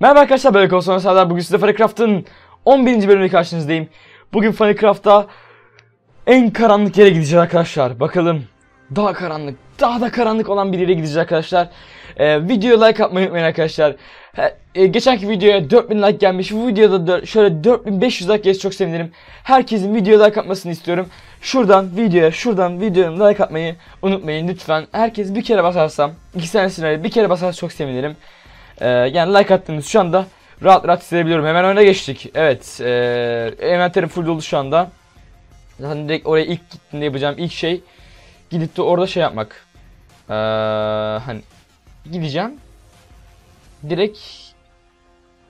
Merhaba arkadaşlar ben Ekol Serdar. Bugün size Funnycraft'ın 11. bölümüyle karşınızdayım. Bugün Funnycraft'ta en karanlık yere gideceğiz arkadaşlar. Bakalım daha karanlık, daha da karanlık olan bir yere gideceğiz arkadaşlar. Ee, videoya like atmayı unutmayın arkadaşlar. He, e, geçenki videoya 4000 like gelmiş. Bu videoda da şöyle 4500 like gelirse çok sevinirim. Herkesin videoya like atmasını istiyorum. Şuradan videoya, şuradan videoya like atmayı unutmayın lütfen. Herkes bir kere basarsam, iki tanesine bir kere basarsa çok sevinirim. Ee, yani like attığınız şu anda rahat rahat hissedebiliyorum. Hemen öne geçtik. Evet. E, envanterim full dolu şu anda. Zaten direkt oraya ilk gittiğimde yapacağım ilk şey gidip de orada şey yapmak. Ee, hani gideceğim. Direkt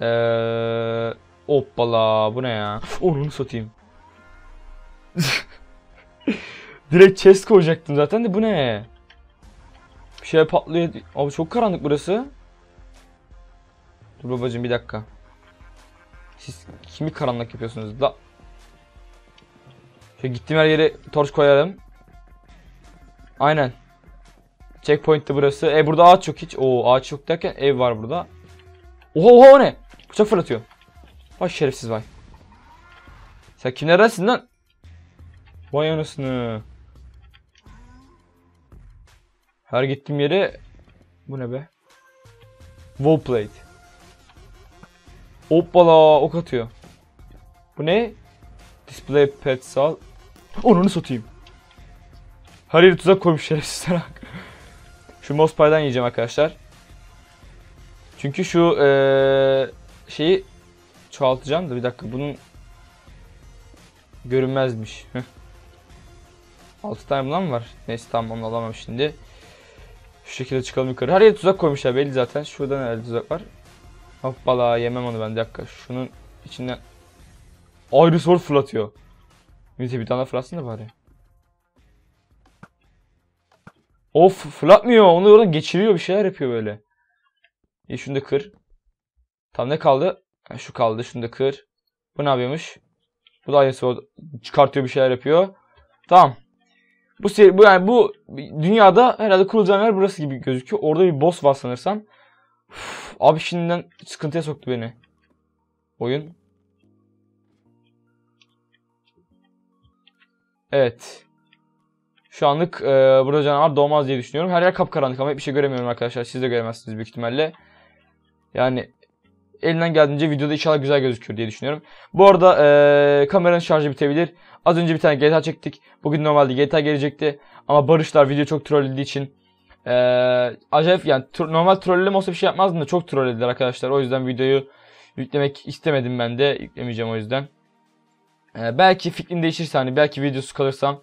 ee, hoppala bu ne ya? Onu satayım. Direkt chest koyacaktım zaten de bu ne? Bir şey patlıyor. Abi çok karanlık burası. Dur babacım bir dakika. Siz kimi karanlık yapıyorsunuz da? Şöyle gittiğim her yere torç koyarım. Aynen. Checkpoint de burası. E burada ağaç yok hiç. Oo ağaç yok derken ev var burada. Oha oha o ne? Bıçak fırlatıyor. Vay şerefsiz vay. Sen kimlerdensin lan? Vay anasını. Her gittiğim yere... Bu ne be? Wallplate. Hoppala ok atıyor. Bu ne? Display pet sal. Onu satayım. Her yeri tuzak koymuş şerefsizler. şu mousepad'den yiyeceğim arkadaşlar. Çünkü şu ee, şeyi çoğaltacağım da bir dakika bunun görünmezmiş. 6 tane bundan var? Neyse tamam onu alamam şimdi. Şu şekilde çıkalım yukarı. Her yere tuzak koymuşlar belli zaten. Şurada nerede tuzak var? Hoppala yemem onu ben bir dakika. Şunun içinden ayrı sword fırlatıyor. Neyse bir tane fırlatsın da bari. Of fırlatmıyor. Onu oradan geçiriyor bir şeyler yapıyor böyle. İyi şunu da kır. Tam ne kaldı? Ha, şu kaldı. Şunu da kır. Bu ne yapıyormuş? Bu da ayrı sword çıkartıyor bir şeyler yapıyor. Tamam. Bu seri, bu yani bu dünyada herhalde kurulacağım yer burası gibi gözüküyor. Orada bir boss var sanırsam. Uf, abi şimdiden sıkıntıya soktu beni. Oyun. Evet. Şu anlık e, burada canavar doğmaz diye düşünüyorum. Her yer kapkaranlık ama hiçbir şey göremiyorum arkadaşlar. Siz de göremezsiniz büyük ihtimalle. Yani elinden geldiğince videoda inşallah güzel gözüküyor diye düşünüyorum. Bu arada e, kameranın şarjı bitebilir. Az önce bir tane GTA çektik. Bugün normalde GTA gelecekti. Ama Barışlar video çok trollediği için e, acayip yani normal trolleme olsa bir şey yapmazdım da çok trollediler arkadaşlar. O yüzden videoyu yüklemek istemedim ben de. Yüklemeyeceğim o yüzden. E, belki fikrim değişirse hani belki videosu kalırsam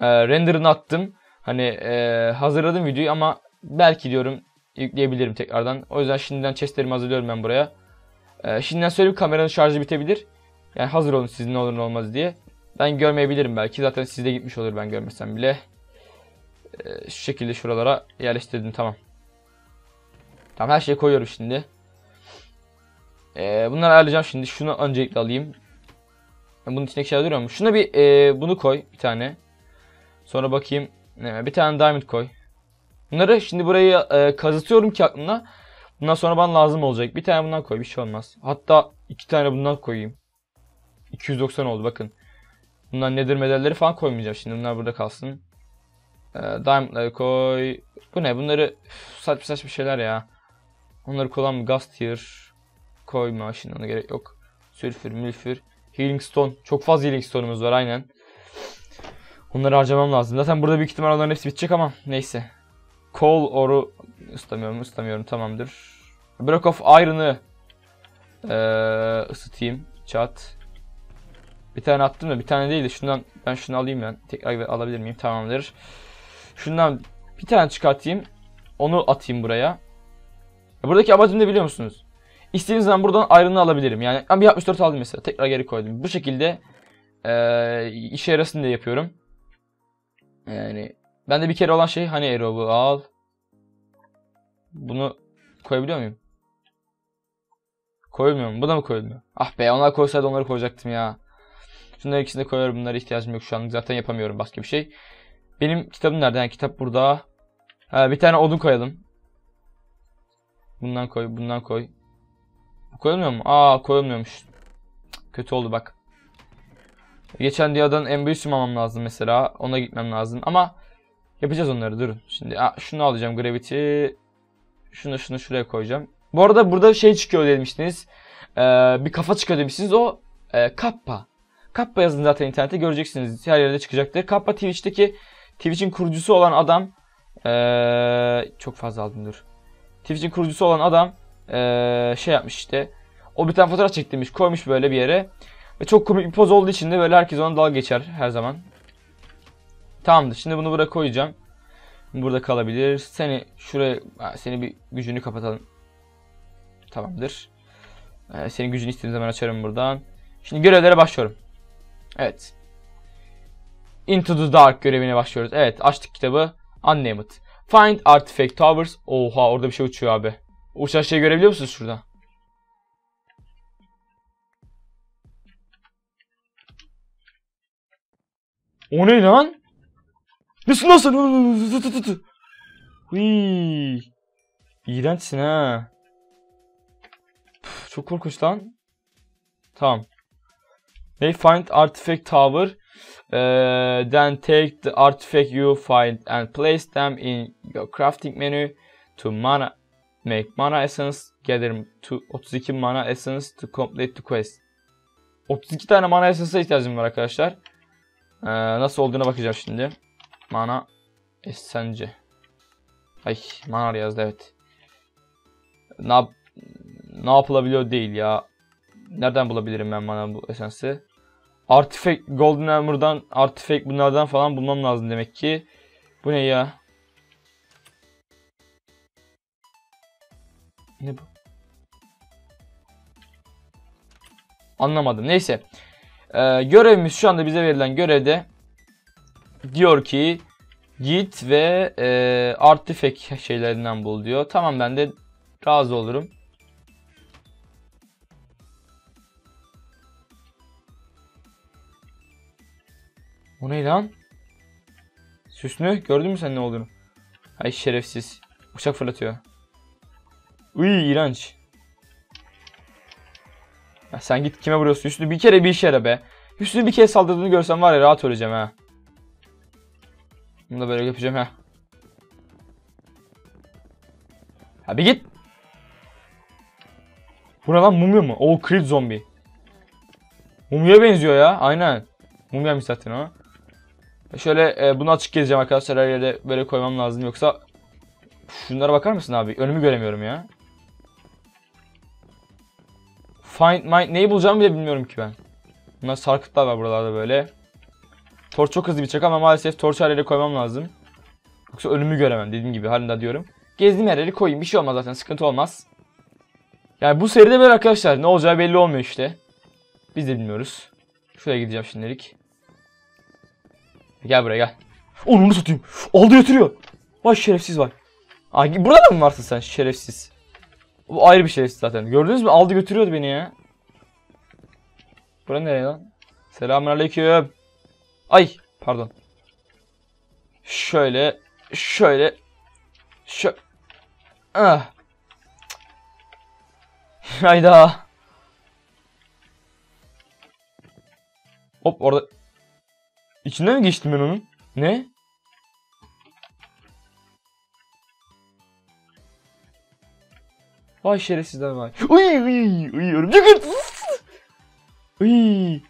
e, renderını attım. Hani e, hazırladım videoyu ama belki diyorum yükleyebilirim tekrardan. O yüzden şimdiden chestlerimi hazırlıyorum ben buraya. E, şimdiden söyleyeyim kameranın şarjı bitebilir. Yani hazır olun sizin ne olur ne olmaz diye. Ben görmeyebilirim belki. Zaten sizde gitmiş olur ben görmesem bile. Ee, şu şekilde şuralara yerleştirdim tamam. Tamam her şeyi koyuyorum şimdi. Ee, bunları ayarlayacağım şimdi. Şunu öncelikle alayım. Bunun içindeki şeyler duruyor mu? Şuna bir e, bunu koy bir tane. Sonra bakayım. E, bir tane diamond koy. Bunları şimdi burayı e, kazıtıyorum ki aklımda. Bundan sonra bana lazım olacak. Bir tane bundan koy bir şey olmaz. Hatta iki tane bundan koyayım. 290 oldu bakın. Bunlar nedir medalleri falan koymayacağım şimdi. Bunlar burada kalsın. Ee, Diamond'ları koy. Bu ne? Bunları saçma saçma şeyler ya. Onları kullanma. Gas tier. Koyma. Şimdi ona gerek yok. Sülfür, mülfür. Healing stone. Çok fazla healing stone'umuz var aynen. Onları harcamam lazım. Zaten burada büyük ihtimal onların hepsi bitecek ama neyse. Coal oru ıslamıyorum, ıslamıyorum tamamdır. Block of Iron'ı ee, ısıtayım. Çat. Bir tane attım da bir tane değil de şundan ben şunu alayım ben. Tekrar alabilir miyim? Tamamdır. Şundan bir tane çıkartayım. Onu atayım buraya. Buradaki amacım ne biliyor musunuz? İstediğiniz zaman buradan ayrını alabilirim. Yani ben bir 64 aldım mesela. Tekrar geri koydum. Bu şekilde e, işe yarasın diye yapıyorum. Yani bende bir kere olan şey hani aerobu al. Bunu koyabiliyor muyum? Koyulmuyor mu? Bu da mı koyulmuyor? Ah be onlar koysaydı onları koyacaktım ya. Şunları ikisini de koyuyorum. Bunlara ihtiyacım yok şu an. Zaten yapamıyorum başka bir şey. Benim kitabım nerede? Yani kitap burada. Ha, bir tane odun koyalım. Bundan koy, bundan koy. Koyulmuyor mu? Aa koyulmuyormuş. Kötü oldu bak. Geçen dünyadan en büyük almam lazım mesela. Ona gitmem lazım ama yapacağız onları durun. Şimdi aa, şunu alacağım gravity. Şunu şunu şuraya koyacağım. Bu arada burada şey çıkıyor demiştiniz. Ee, bir kafa çıkıyor demiştiniz. O e, Kappa. Kappa yazın zaten internette göreceksiniz. Her yerde çıkacaktır. Kappa Twitch'teki Twitch'in kurucusu olan adam ee, çok fazla aldım dur. Twitch'in kurucusu olan adam ee, şey yapmış işte. O bir tane fotoğraf çektirmiş, koymuş böyle bir yere. Ve çok komik bir poz olduğu için de böyle herkes ona dalga geçer her zaman. Tamamdır. Şimdi bunu buraya koyacağım. Burada kalabilir. Seni şuraya seni bir gücünü kapatalım. Tamamdır. Ee, senin gücünü istediğim zaman açarım buradan. Şimdi görevlere başlıyorum. Evet. Into the Dark görevine başlıyoruz. Evet açtık kitabı. Unnamed. Find Artifact Towers. Oha orada bir şey uçuyor abi. Uçan şeyi görebiliyor musunuz şurada? O ne lan? Lan sen? Hıy. İğrençsin ha. Çok korkunç lan. Tamam. They find artifact tower. Uh, then take the artifact you find and place them in your crafting menu to mana make mana essence gather to 32 mana essence to complete the quest. 32 tane mana essence'e ihtiyacım var arkadaşlar. Ee, nasıl olduğuna bakacağım şimdi. Mana essence. Ay mana yazdı evet. Ne, ne yapılabiliyor değil ya. Nereden bulabilirim ben mana bu esensi? Artifact Golden Hammer'dan, Artifact bunlardan falan bulmam lazım demek ki. Bu ne ya? Ne bu? Anlamadım. Neyse. Ee, görevimiz şu anda bize verilen görevde diyor ki git ve e, artifact şeylerinden bul diyor. Tamam ben de razı olurum. O ne lan? Süslü gördün mü sen ne olduğunu? Ay şerefsiz. Uçak fırlatıyor. Uy iğrenç. Ya sen git kime vuruyorsun? Hüsnü bir kere bir işe yara be. Hüsnü bir kez saldırdığını görsem var ya rahat öleceğim ha. Bunu da böyle yapacağım ha. Ha bir git. Bu ne lan mumya mı? Oo Creed zombi. Mumya benziyor ya. Aynen. Mumyaymış zaten o. Şöyle e, bunu açık gezeceğim arkadaşlar. Her yere böyle koymam lazım. Yoksa şunlara bakar mısın abi? Önümü göremiyorum ya. Find my neyi bulacağımı bile bilmiyorum ki ben. Bunlar sarkıtlar var buralarda böyle. Torç çok hızlı bir çek ama maalesef torç her yere koymam lazım. Yoksa önümü göremem dediğim gibi halinde diyorum. Gezdiğim her yere koyayım. Bir şey olmaz zaten sıkıntı olmaz. Yani bu seride böyle arkadaşlar ne olacağı belli olmuyor işte. Biz de bilmiyoruz. Şuraya gideceğim şimdilik. Gel buraya gel. Onu satayım. Aldı götürüyor. Vay şerefsiz var. Aa, burada mı varsın sen şerefsiz? Bu ayrı bir şerefsiz zaten. Gördünüz mü? Aldı götürüyordu beni ya. Bura nereye lan? Selamünaleyküm. Ay pardon. Şöyle şöyle şö ah. Hayda. Hop orada İçinden mi geçtim ben onun? Ne? Vay şerefsizler vay. Uy uy uy örümcek hırt. Uy.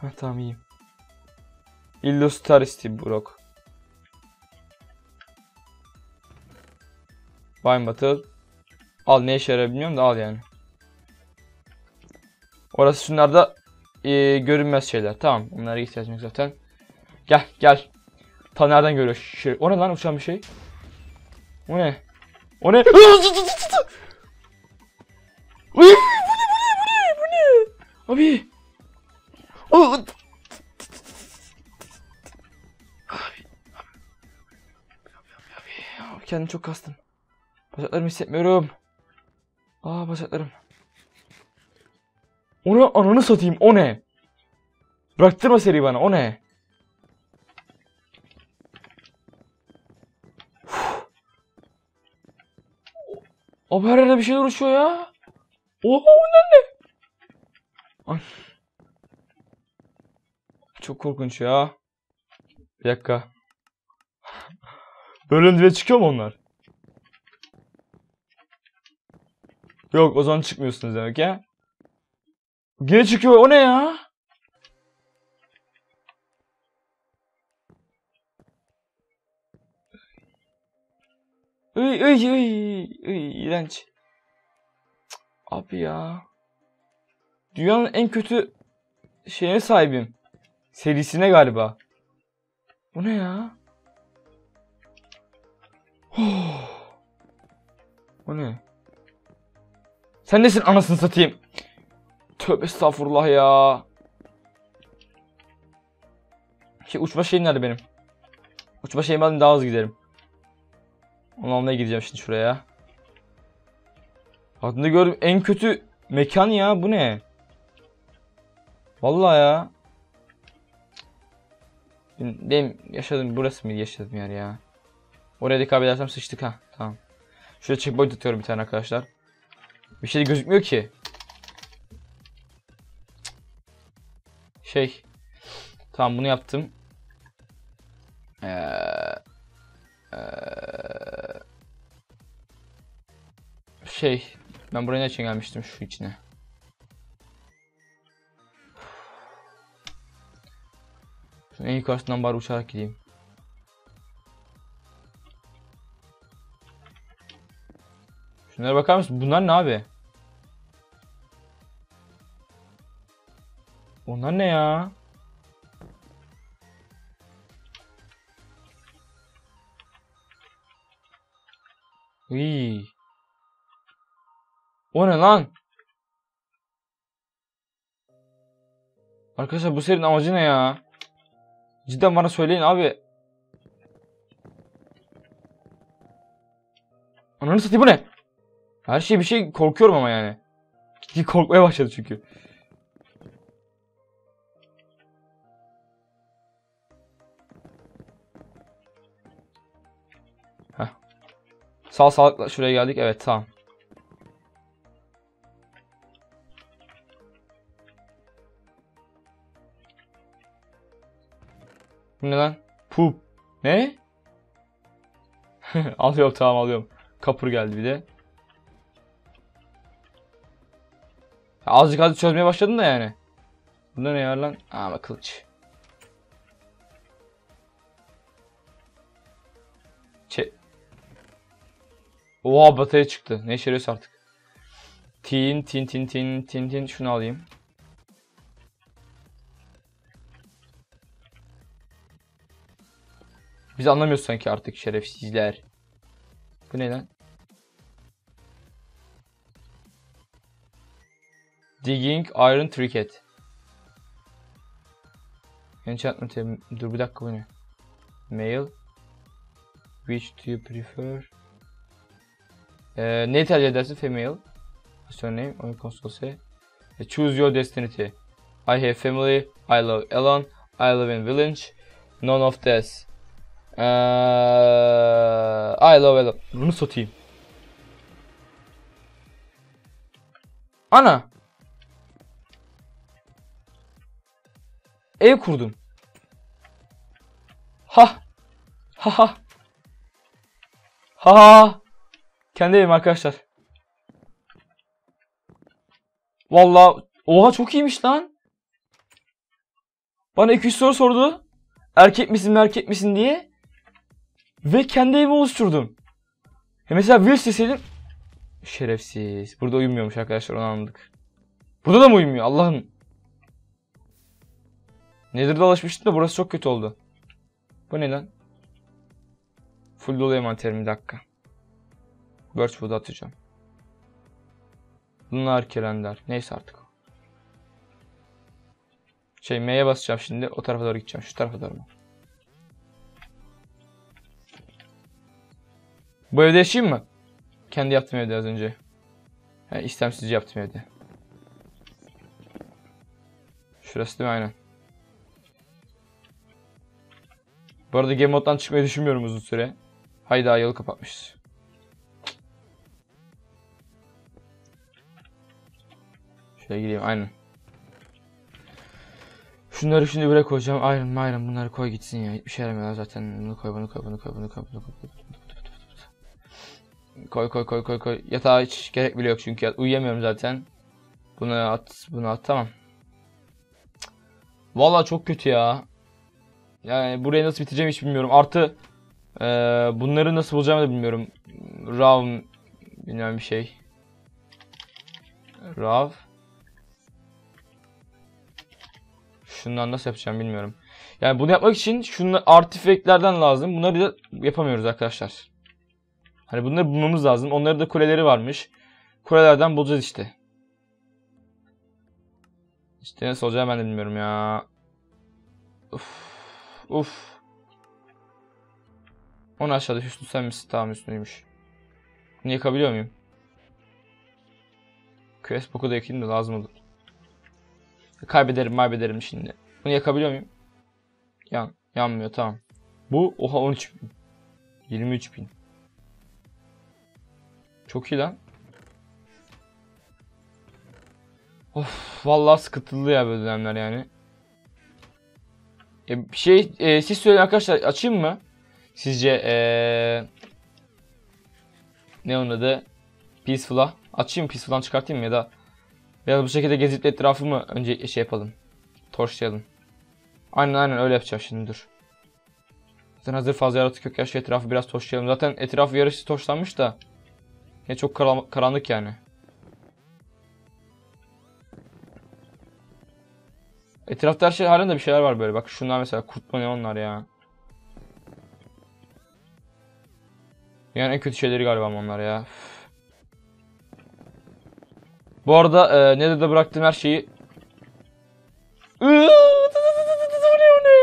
Ha tamam iyiyim. Illustaristi Brock. Vine Battle. Al ne işe yarar bilmiyorum da al yani. Orası şunlarda e, görünmez şeyler. Tamam onlara ihtiyacım yok zaten. Gel gel. Ta nereden görüyor? Şey, o ne lan uçan bir şey? O ne? O ne? bu ne bu ne bu ne bu ne? Abi. O Abi kendimi çok kastım. Bacaklarımı hissetmiyorum. Aa bacaklarım. Onu ananı satayım o ne? Bıraktırma seri bana o ne? Abi her yerde bir şeyler uçuyor ya. Oha o ne? Ay. Çok korkunç ya. Bir dakika. Böyle dibe çıkıyor mu onlar? Yok o zaman çıkmıyorsunuz demek ya. Gene çıkıyor o ne ya? Iy iy iy iy iğrenç. Cık, Abi ya. Dünyanın en kötü şeyine sahibim. Serisine galiba. Bu ne ya? O ne? Sen nesin anasını satayım? Tövbe estağfurullah ya. Şey uçma şeyim nerede benim? Uçma şeyimi alayım daha hızlı giderim. Onu almaya gideceğim şimdi şuraya. Hayatımda gördüğüm en kötü mekan ya bu ne? Vallahi ya. Benim, yaşadığım burası mı yaşadığım yer ya? Oraya da kaybedersem sıçtık ha. Tamam. Şuraya checkpoint atıyorum bir tane arkadaşlar. Bir şey gözükmüyor ki. Şey. Tamam bunu yaptım. Ee, ee, şey. Ben buraya ne için gelmiştim şu içine. Şunun en yukarısından bari uçarak gideyim. Şunlara bakar mısın? Bunlar ne abi? Onlar ne ya? Uy. O ne lan? Arkadaşlar bu serinin amacı ne ya? Cidden bana söyleyin abi. Ananı satayım bu ne? Her şey bir şey korkuyorum ama yani. Ciddi korkmaya başladı çünkü. Sağ sağlıkla şuraya geldik. Evet tamam. Bu ne lan? Poop. Ne? alıyorum tamam alıyorum. Kapır geldi bir de. Azıcık azıcık çözmeye başladın da yani. Bunda ne ya lan? Ama kılıç. Oha batarya çıktı. Ne işe yarıyorsa artık. Tin tin tin tin tin tin şunu alayım. Biz anlamıyoruz sanki artık şerefsizler. Bu ne lan? Digging Iron Trinket. Enchantment Dur bir dakika bu ne? Mail. Which do you prefer? Ee, ne tercih edersin? Female. Surname. Oyun konsolası. Choose your destiny. I have family. I love alone. I live in village. None of this. Ee, I love alone. Bunu satayım. Ana. Ev kurdum. Ha. Ha ha. Ha ha. Kendi evim arkadaşlar. Vallahi oha çok iyiymiş lan. Bana 200 soru sordu. Erkek misin erkek misin diye. Ve kendi evimi oluşturdum. Ya mesela Will deseydim. Şerefsiz. Burada uyumuyormuş arkadaşlar onu anladık. Burada da mı uyumuyor Allah'ım. Nether'da alışmıştım da burası çok kötü oldu. Bu ne lan? Full dolu envanterim bir dakika. Birchwood'u atacağım. Bunlar kelender. Neyse artık. Şey M'ye basacağım şimdi. O tarafa doğru gideceğim. Şu tarafa doğru mu? Bu evde yaşayayım mı? Kendi yaptığım evde az önce. Yani istemsizce yaptım evde. Şurası değil mi? Aynen. Bu arada Game Mode'dan çıkmayı düşünmüyorum uzun süre. Hayda yolu kapatmışız. Şöyle gireyim aynen. Şunları şimdi buraya koyacağım. Iron Iron bunları koy gitsin ya. Hiçbir şey yaramıyorlar zaten. Bunu koy bunu koy bunu koy bunu koy bunu koy. Koy koy koy koy koy. Yatağa hiç gerek bile yok çünkü uyuyamıyorum zaten. Bunu at bunu at tamam. Vallahi çok kötü ya. Yani burayı nasıl bitireceğim hiç bilmiyorum. Artı e, bunları nasıl bulacağımı da bilmiyorum. Rav bilmem bir şey. Rav. Şundan nasıl yapacağım bilmiyorum. Yani bunu yapmak için şunlar artifactlerden lazım. Bunları da yapamıyoruz arkadaşlar. Hani bunları bulmamız lazım. Onların da kuleleri varmış. Kulelerden bulacağız işte. İşte nasıl olacağını ben de bilmiyorum ya. Uf. Uf. Onu aşağıda Hüsnü sen misin? Tamam Hüsnü'ymüş. Bunu yakabiliyor muyum? Quest boku da yakayım da lazım olur. Kaybederim maybederim şimdi. Bunu yakabiliyor muyum? Yan. Yanmıyor tamam. Bu oha 13 bin. 23 bin. Çok iyi lan. Of vallahi sıkıntılı ya böyle dönemler yani. E, şey e, siz söyleyin arkadaşlar açayım mı? Sizce e, ne onun adı? Peaceful'a. Açayım? Peaceful'dan çıkartayım ya da ya bu şekilde gezip etrafımı önce şey yapalım. Torçlayalım. Aynen aynen öyle yapacağım şimdi dur. Zaten hazır fazla yaratık yok ya şu etrafı biraz torçlayalım. Zaten etrafı yarısı torçlanmış da. Ya çok karanlık yani. Etrafta her şey halinde bir şeyler var böyle. Bak şunlar mesela kurtma ne onlar ya. Yani en kötü şeyleri galiba onlar ya. Bu arada e, ne de bıraktığım her şeyi o ne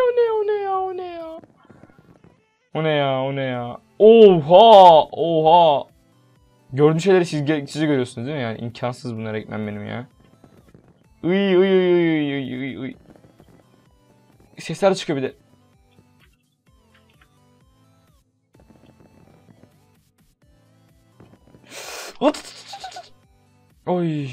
o ne o ne o ne ya o ne ya o ne ya oha oha gördüğüm şeyleri siz, siz görüyorsunuz değil mi yani imkansız bunlara gitmem benim ya uy uy uy uy uy uy. Sesler çıkıyor bir de. Oy.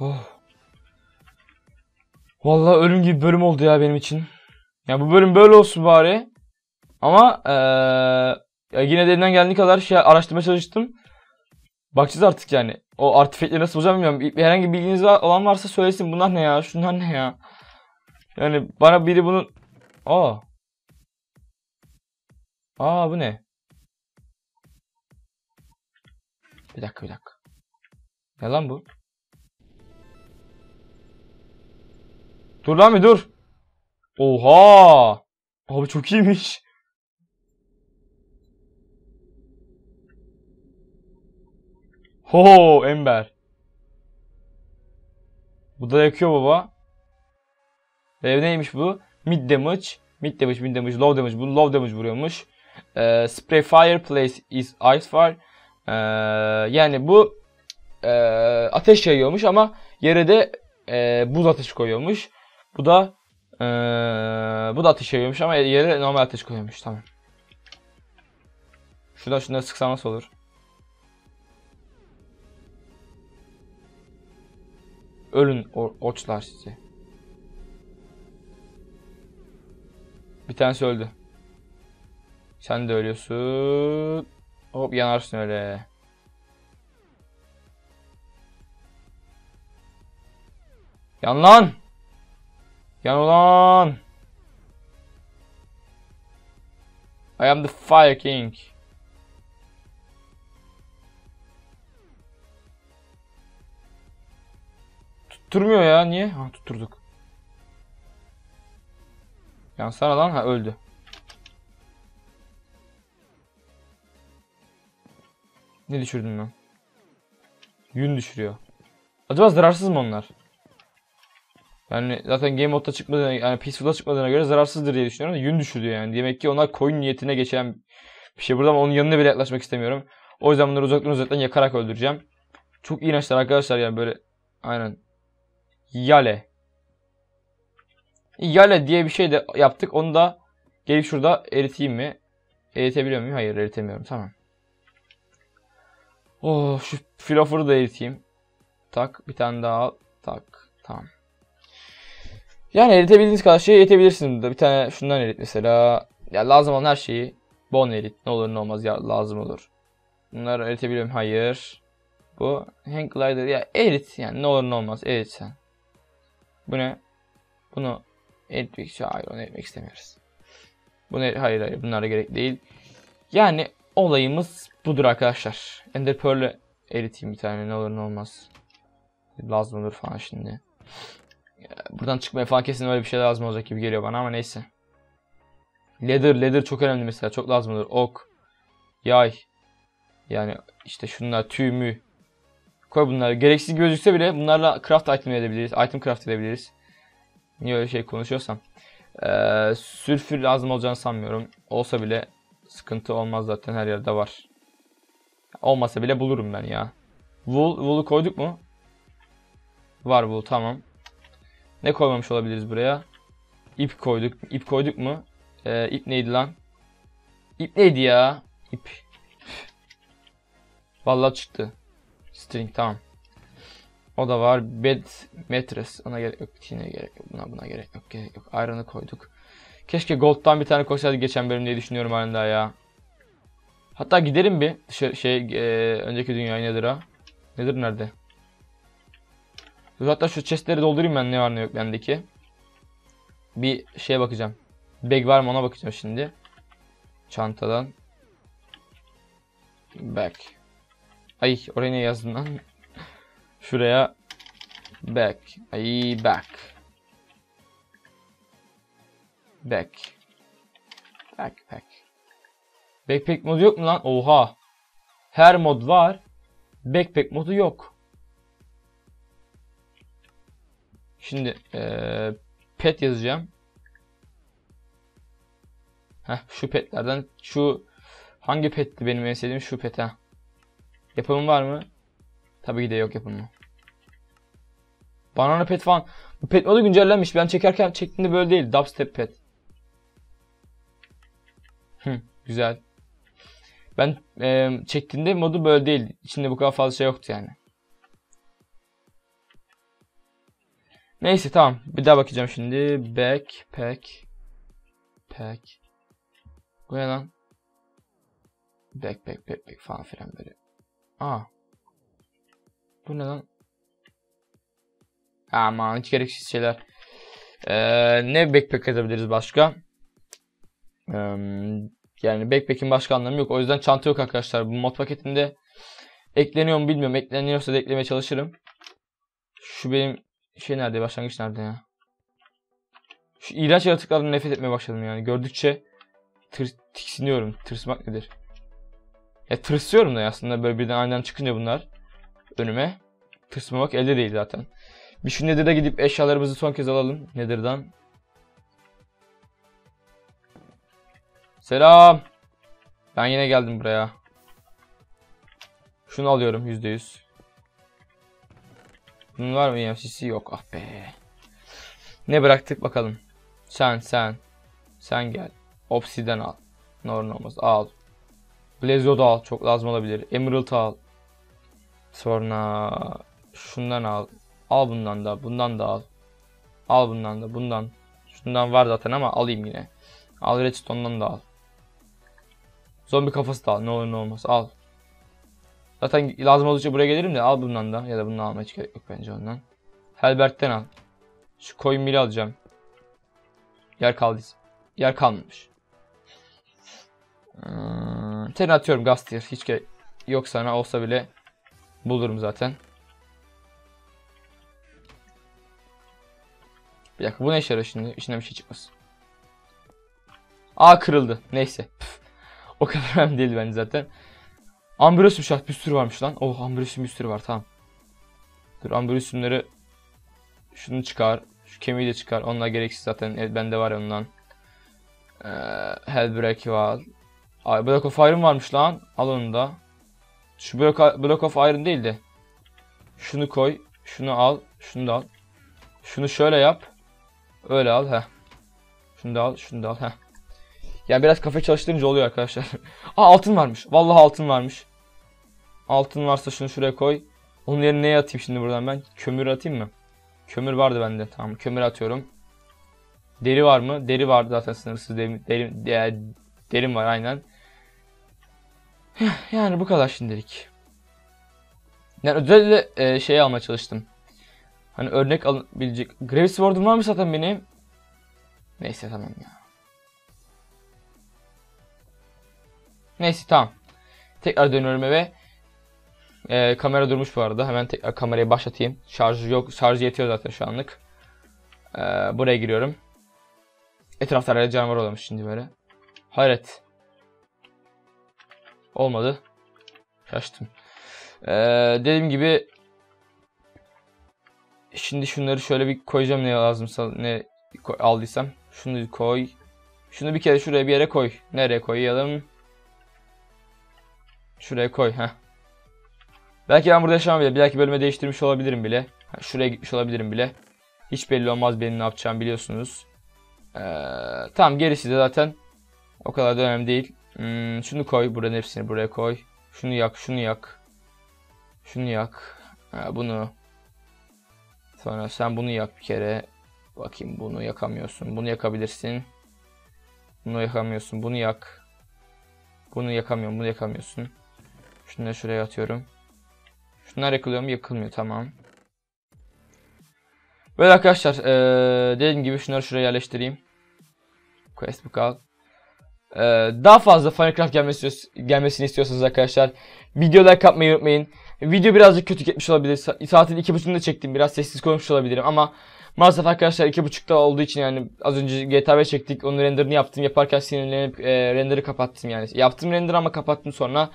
Oh. Vallahi ölüm gibi bölüm oldu ya benim için. Ya bu bölüm böyle olsun bari. Ama ee, yine de elinden geldiği kadar şey araştırmaya çalıştım. Bakacağız artık yani. O artifekleri nasıl bulacağım bilmiyorum. Herhangi bilginiz olan varsa söylesin. Bunlar ne ya? Şunlar ne ya? Yani bana biri bunu... Aa. Aa bu ne? Bir dakika bir dakika. Ne lan bu? Dur lan bir dur. Oha. Abi çok iyiymiş. Ho Ember. Bu da yakıyor baba. Ev neymiş bu? Mid damage. Mid damage, mid damage, low damage. Bu low damage vuruyormuş. Ee, spray fire, place is ice fire. Ee, yani bu e, ateş yayıyormuş ama yere de e, buz ateş koyuyormuş. Bu da e, bu da ateş yayıyormuş ama yere normal ateş koyuyormuş. Tamam. Şuradan şunları sıksam nasıl olur? Ölün oçlar sizi. Bir tanesi öldü. Sen de ölüyorsun. Hop yanarsın öyle. Yan lan. Yan ulan. I am the Fire King. Tutturmuyor ya. Niye? Ha tutturduk. Yansana lan. Ha öldü. Ne düşürdün lan? Yün düşürüyor. Acaba zararsız mı onlar? Yani zaten Game Mode'da çıkmadığına, yani Peaceful'da çıkmadığına göre zararsızdır diye düşünüyorum. Yün düşürüyor yani. Demek ki onlar coin niyetine geçen bir şey. Burada ama onun yanına bile yaklaşmak istemiyorum. O yüzden bunları uzaktan uzaktan yakarak öldüreceğim. Çok iğrençler arkadaşlar yani böyle. Aynen. Yale. Yale diye bir şey de yaptık. Onu da gelip şurada eriteyim mi? Eritebiliyor muyum? Hayır eritemiyorum. Tamam. Oh şu filoforu da eriteyim. Tak bir tane daha al. Tak. Tamam. Yani eritebildiğiniz kadar şeyi eritebilirsiniz. Bir tane şundan erit mesela. Ya lazım olan her şeyi. Bon erit. Ne olur ne olmaz ya lazım olur. Bunları eritebiliyor muyum? Hayır. Bu hang glider ya erit yani ne olur ne olmaz erit sen. Bu ne? Bunu eritmek için hayır onu eritmek istemiyoruz. Bunu hayır hayır bunlara gerek değil. Yani olayımız budur arkadaşlar. Ender Pearl'ü eriteyim bir tane ne olur ne olmaz. Lazım olur falan şimdi. Buradan çıkmaya falan kesin öyle bir şey lazım olacak gibi geliyor bana ama neyse. Leather, leather çok önemli mesela. Çok lazım olur. Ok, yay. Yani işte şunlar tüy mü. Koy bunları. Gereksiz gözükse bile bunlarla craft item edebiliriz. Item craft edebiliriz. Niye öyle şey konuşuyorsam. Ee, sülfür lazım olacağını sanmıyorum. Olsa bile sıkıntı olmaz zaten her yerde var. Olmasa bile bulurum ben ya. Wool, wool'u koyduk mu? Var wool tamam. Ne koymamış olabiliriz buraya? İp koyduk. İp koyduk mu? Ee, ip neydi lan? İp neydi ya? İp. Vallahi çıktı. String tamam. O da var. Bed mattress. Ona gerek yok. Yine gerek yok. Buna buna gerek yok. Gerek yok. Iron'ı koyduk. Keşke gold'dan bir tane koysaydık geçen bölüm diye düşünüyorum halen daha ya. Hatta gidelim bir dışarı şey e, önceki dünyaya nedir ha? Nedir nerede? Hatta şu chestleri doldurayım ben ne var ne yok bendeki. Bir şeye bakacağım. Bag var mı ona bakacağım şimdi. Çantadan. Back. Ay oraya ne yazdın lan? Şuraya back. Ay back. Back. Backpack. Backpack modu yok mu lan? Oha. Her mod var. Backpack modu yok. Şimdi eee, pet yazacağım. Heh, şu petlerden şu hangi petti benim en sevdiğim şu pet ha. Yapımı var mı? Tabii ki de yok yapımı. Banana pet falan. Bu pet modu güncellenmiş. Ben çekerken çektiğimde böyle değil. Dubstep pet. Hı, güzel. Ben e, çektiğimde modu böyle değil. İçinde bu kadar fazla şey yoktu yani. Neyse tamam. Bir daha bakacağım şimdi. Backpack. Pack. Bu ne lan? Backpack, backpack falan filan böyle. Aa. Bu ne lan? Aman hiç gereksiz şeyler. Ee, ne backpack edebiliriz başka? Ee, yani backpack'in başka anlamı yok. O yüzden çanta yok arkadaşlar. Bu mod paketinde ekleniyor mu bilmiyorum. Ekleniyorsa da eklemeye çalışırım. Şu benim şey nerede? Başlangıç nerede ya? Şu iğrenç yaratıklardan nefret etmeye başladım yani. Gördükçe tır, tiksiniyorum. Tırsmak nedir? Ya tırsıyorum da aslında böyle birden aniden çıkınca bunlar önüme. Tırsmamak elde değil zaten. Bir şu Nether'a gidip eşyalarımızı son kez alalım Nether'dan. Selam. Ben yine geldim buraya. Şunu alıyorum %100. Bunun var mı EMC'si? Yok. Ah be. Ne bıraktık bakalım. Sen sen. Sen gel. Obsidian al. Normal olmaz. Al. Blazeod al. Çok lazım olabilir. Emerald al. Sonra şundan al. Al bundan da. Bundan da al. Al bundan da. Bundan. Şundan var zaten ama alayım yine. Al redstone'dan da al. Zombi kafası da al. Ne olur ne olmaz. Al. Zaten lazım oldukça buraya gelirim de al bundan da. Ya da bunu almaya hiç gerek yok bence ondan. Helbert'ten al. Şu coin mill'i alacağım. Yer kaldı. Yer kalmamış. Ee, Seni atıyorum Gastier. Hiç gerek yok sana olsa bile bulurum zaten. Bir dakika bu ne işe yarıyor şimdi? İçinden bir şey çıkmasın. Aa kırıldı. Neyse. Püf. O kadar önemli değil bence zaten. Ambrosium şart bir sürü varmış lan. Oh Ambrosium bir sürü var tamam. Dur Ambrosium'ları şunu çıkar. Şu kemiği de çıkar. Onlar gereksiz zaten. Evet, bende var ondan. Ee, Hellbreak var. Ay, Block of Iron varmış lan. Al onu da. Şu Block, Block of Iron değil de. Şunu koy. Şunu al. Şunu da al. Şunu şöyle yap. Öyle al. Heh. Şunu da al. Şunu da al. Heh. Yani biraz kafa çalıştırınca oluyor arkadaşlar. Aa altın varmış. Vallahi altın varmış. Altın varsa şunu şuraya koy. Onun yerine neye atayım şimdi buradan ben? Kömür atayım mı? Kömür vardı bende. Tamam kömür atıyorum. Deri var mı? Deri vardı zaten sınırsız derim, derim, de- derim var aynen. Yani bu kadar şimdilik. Yani özellikle e, şey almaya çalıştım. Hani örnek alabilecek. Gravis Sword'um var mı zaten benim? Neyse tamam ya. Neyse tamam. Tekrar dönüyorum eve. Ee, kamera durmuş bu arada. Hemen tekrar kamerayı başlatayım. Şarjı yok. Şarjı yetiyor zaten şu anlık. Ee, buraya giriyorum. Etrafta herhalde canavar olamış şimdi böyle. Hayret. Olmadı. Şaştım. Ee, dediğim gibi şimdi şunları şöyle bir koyacağım ne lazımsa ne aldıysam. Şunu koy. Şunu bir kere şuraya bir yere koy. Nereye koyalım? Şuraya koy. ha. Belki ben burada yaşamam bile. Belki bölüme değiştirmiş olabilirim bile. Şuraya gitmiş olabilirim bile. Hiç belli olmaz benim ne yapacağım biliyorsunuz. Ee, tamam gerisi de zaten o kadar da önemli değil. Hmm, şunu koy. Buranın hepsini buraya koy. Şunu yak. Şunu yak. Şunu yak. Ha, bunu. Sonra sen bunu yak bir kere. Bakayım bunu yakamıyorsun. Bunu yakabilirsin. Bunu yakamıyorsun. Bunu yak. Bunu yakamıyorum. Bunu yakamıyorsun. Şunları şuraya atıyorum. Şunlar yakılıyor mu? Yakılmıyor. Tamam. Böyle arkadaşlar. eee, dediğim gibi şunları şuraya yerleştireyim. Quest book al. Eee, daha fazla Minecraft gelmesi, gelmesini istiyorsanız arkadaşlar. Video like unutmayın. Video birazcık kötü gitmiş olabilir. Sa- Saatin iki buçuğunda çektim. Biraz sessiz konuşmuş olabilirim ama maalesef arkadaşlar iki buçukta olduğu için yani az önce GTA 5 çektik. Onun renderını yaptım. Yaparken sinirlenip e, renderı kapattım yani. Yaptım render ama kapattım sonra.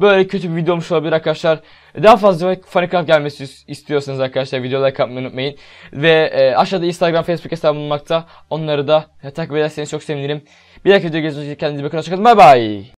Böyle kötü bir video olmuş olabilir arkadaşlar. Daha fazla Minecraft gelmesi is- istiyorsanız arkadaşlar videoları like atmayı unutmayın. Ve e, aşağıda Instagram, Facebook hesabım bulunmakta. Onları da takip ederseniz çok sevinirim. Bir dahaki videoda görüşmek üzere. Kendinize bakın. Hoşçakalın. Bay bay.